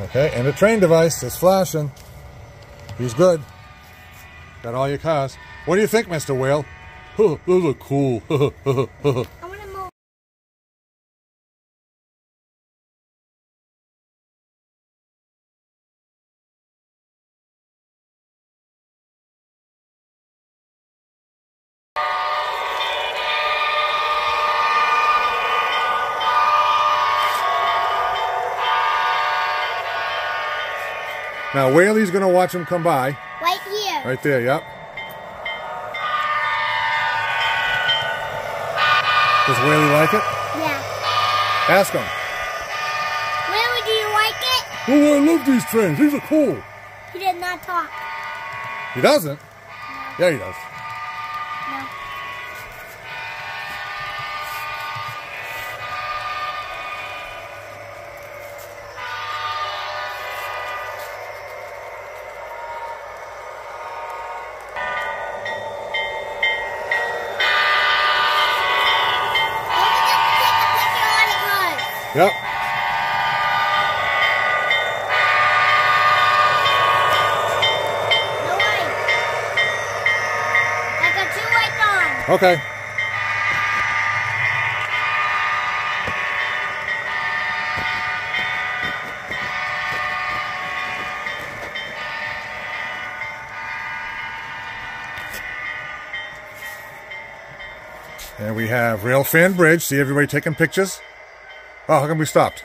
Okay, and the train device is flashing. He's good. Got all your cars. What do you think, Mr. Whale? Those are cool. now, Whaley's going to watch him come by. Right here. Right there, yep. Does Whaley like it? Yeah. Ask him. Willie, do you like it? Oh, I love these trains. These are cool. He did not talk. He doesn't? Yeah, he does. No. Yep. No way. I got two lights on. Okay. And we have Rail Fan Bridge. See everybody taking pictures? Oh, how come we stopped?